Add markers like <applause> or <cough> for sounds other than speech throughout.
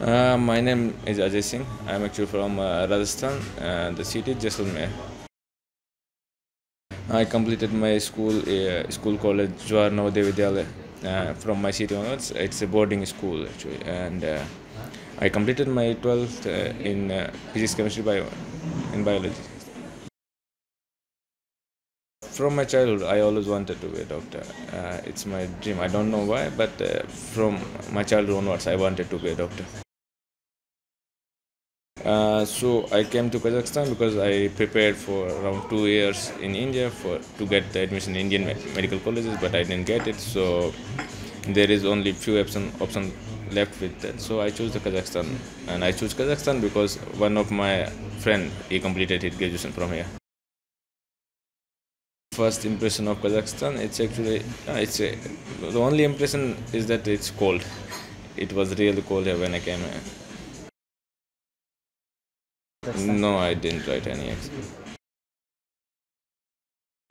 Uh, my name is Ajay Singh. I'm actually from uh, Rajasthan, uh, the city Jaisalmer. I completed my school, uh, school college Jawahar Navodaya Vidyalaya. Uh, from my city onwards, it's a boarding school actually, and I completed my 12th uh, in physics, chemistry, bio, in biology. From my childhood, I always wanted to be a doctor. It's my dream. I don't know why, but from my childhood onwards, I wanted to be a doctor. Uh, so I came to Kazakhstan because I prepared for around two years in India for to get the admission in Indian me- medical colleges, but I didn't get it. So there is only few option option left with that. So I chose the Kazakhstan, and I chose Kazakhstan because one of my friend he completed his graduation from here. First impression of Kazakhstan, it's actually uh, it's a, the only impression is that it's cold. It was really cold here when I came here. No, I didn't write any exam.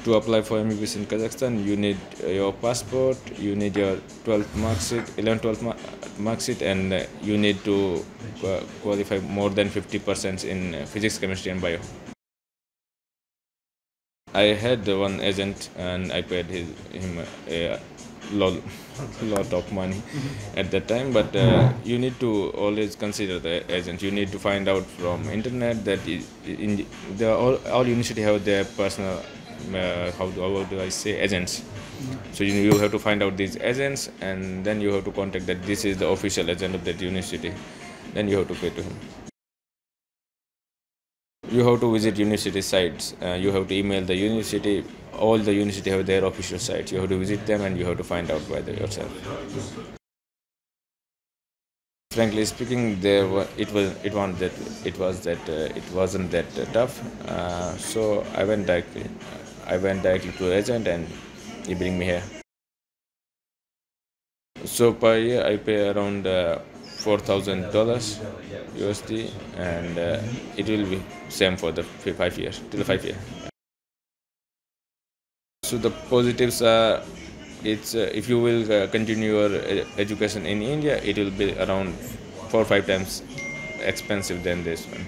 To apply for MBBS in Kazakhstan, you need uh, your passport, you need your 12th mark sheet, 11th, 12th ma- mark sheet, and uh, you need to qua- qualify more than 50% in uh, physics, chemistry, and bio. I had uh, one agent, and I paid his, him a lot, lot of money at that time. But uh, you need to always consider the agent. You need to find out from internet that in the all, all university have their personal uh, how, how do I say agents. So you, you have to find out these agents, and then you have to contact that this is the official agent of that university. Then you have to pay to him. You have to visit university sites. Uh, you have to email the university. All the university have their official sites. You have to visit them, and you have to find out by yourself. Frankly speaking, there wa- it was it was that it was that uh, it wasn't that uh, tough. Uh, so I went directly. I went directly to the agent, and he bring me here. So per year I pay around uh, four thousand dollars USD, and uh, it will be same for the five years till the five year. So the positives are, it's uh, if you will uh, continue your uh, education in India, it will be around four or five times expensive than this one,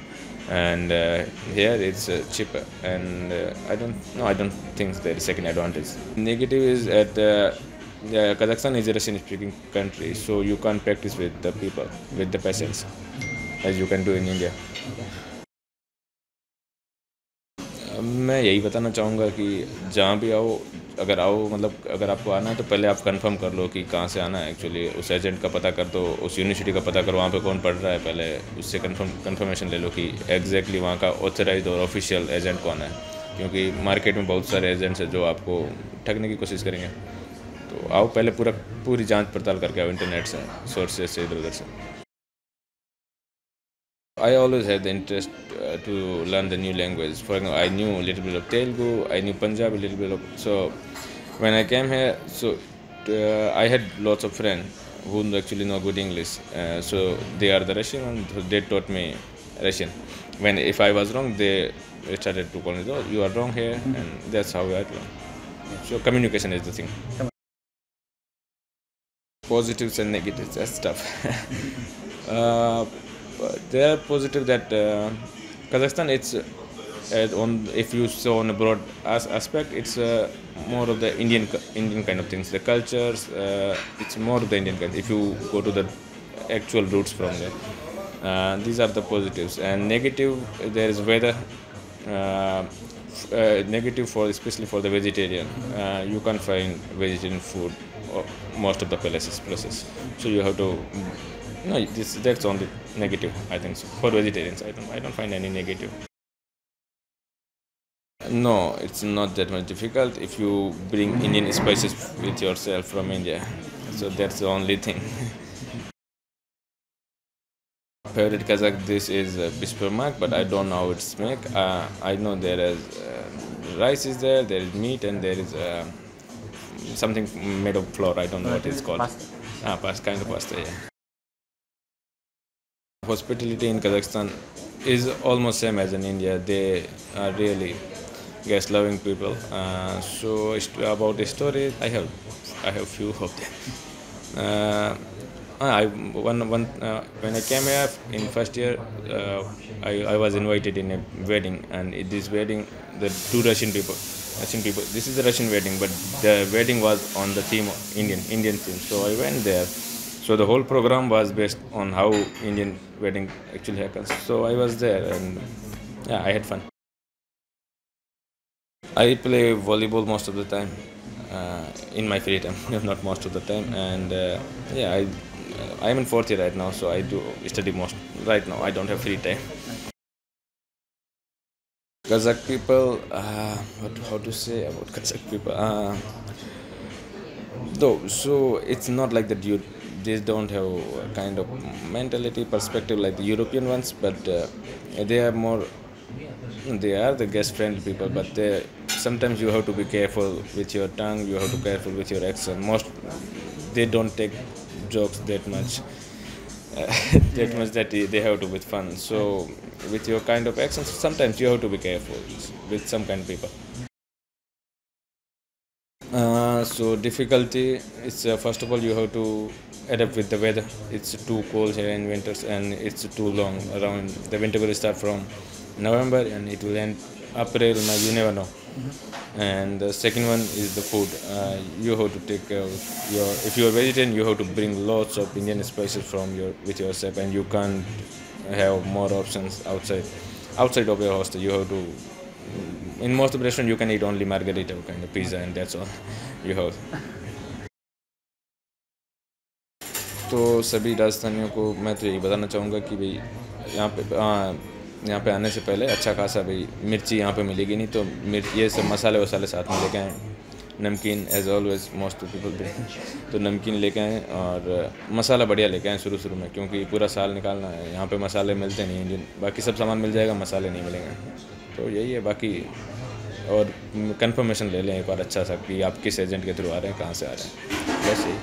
and uh, here it's uh, cheaper. And uh, I don't no, I don't think there is second advantage. Negative is that uh, Kazakhstan is a Russian-speaking country, so you can't practice with the people, with the patients, as you can do in India. मैं यही बताना चाहूँगा कि जहाँ भी आओ अगर आओ मतलब अगर आपको आना है तो पहले आप कंफर्म कर लो कि कहाँ से आना है एक्चुअली उस एजेंट का पता कर दो उस यूनिवर्सिटी का पता करो वहाँ पे कौन पढ़ रहा है पहले उससे कंफर्म कंफर्मेशन ले लो कि एग्जैक्टली वहाँ का ऑथराइज और ऑफिशियल एजेंट कौन है क्योंकि मार्केट में बहुत सारे एजेंट्स हैं जो आपको ठगने की कोशिश करेंगे तो आओ पहले पूरा पूरी जाँच पड़ताल करके आओ इंटरनेट से सोर्सेज से इधर उधर से I always had the interest uh, to learn the new language. For example, I knew a little bit of Telugu, I knew Punjabi a little bit of. So when I came here, so uh, I had lots of friends who actually know good English. Uh, so they are the Russian, and they taught me Russian. When if I was wrong, they started to call me, "Oh, you are wrong here," and that's how I learned. So communication is the thing. Positives and negatives. That's tough. <laughs> uh, they are positive that uh, Kazakhstan. It's uh, on if you saw on a broad as- aspect, it's uh, more of the Indian Indian kind of things. The cultures, uh, it's more of the Indian kind. If you go to the actual roots from there, uh, these are the positives. And negative, there is weather. Uh, negative for especially for the vegetarian. You can't find vegetarian food most of the places. places. So you have to. No, this that's only negative. I think so. For vegetarians, I don't I don't find any negative. No, it's not that much difficult if you bring Indian spices with yourself from India. So that's the only thing. <laughs> Favorite Kazakh dish is uh, bispermak, but I don't know how it's made. Uh, I know there is uh, rice is there, there is meat, and there is uh, something made of flour. I don't know what it's called. Pasta. Ah, pasta, kind of pasta, yeah. Hospitality in Kazakhstan is almost same as in India. They are really guest loving people. Uh, so about the story, I have I have few of them. Uh, I one one uh, when I came here in first year, uh, I I was invited in a wedding, and this wedding, the two Russian people, Russian people. This is a Russian wedding, but the wedding was on the theme Indian Indian theme. So I went there. So the whole program was based on how Indian wedding actually happens. So I was there, and yeah, I had fun. I play volleyball most of the time uh, in my free time, <laughs> not most of the time. And uh, yeah, I I am in fourth year right now, so I do study most right now. I don't have free time. Kazakh people, uh, what how to say about Kazakh people? Uh, though, so it's not like that. You they don't have a kind of mentality perspective like the European ones, but uh, they are more. They are the guest friendly people, but they sometimes you have to be careful with your tongue. You have to be careful with your accent. Most they don't take jokes that much. Uh, <laughs> that much that they have to with fun. So with your kind of accent, sometimes you have to be careful with some kind of people. Uh, so difficulty is uh, first of all you have to adapt with the weather. It's too cold here in winters and it's too long. Around the winter will start from November and it will end April. Now you never know. Mm-hmm. And the second one is the food. Uh, you have to take care of your. If you are vegetarian, you have to bring lots of Indian spices from your with yourself, and you can't have more options outside. Outside of your hostel, you have to. In most of the restaurant, you can eat only margarita kind of pizza, and that's all you have. तो सभी राजस्थानियों को मैं तो यही बताना चाहूँगा कि भाई यहाँ पे यहाँ पे आने से पहले अच्छा खासा भाई मिर्ची यहाँ पे मिलेगी नहीं तो मिर्च ये सब मसाले वसाले साथ में लेके आए। नमकीन एज ऑलवेज मोस्ट पीपल तो नमकीन लेके आएँ और मसाला बढ़िया लेके आए शुरू शुरू में, क्योंकि पूरा साल निकालना है। यहाँ पे मसाले मिलते नहीं इंडियन बाकी सब सामान मिल जाएगा, मसाले नहीं मिलेंगे। तो यही है, बाकी और कंफर्मेशन ले लें एक बार अच्छा सा कि आप किस एजेंट के थ्रू आ रहे हैं, कहाँ से आ रहे हैं। बस यही।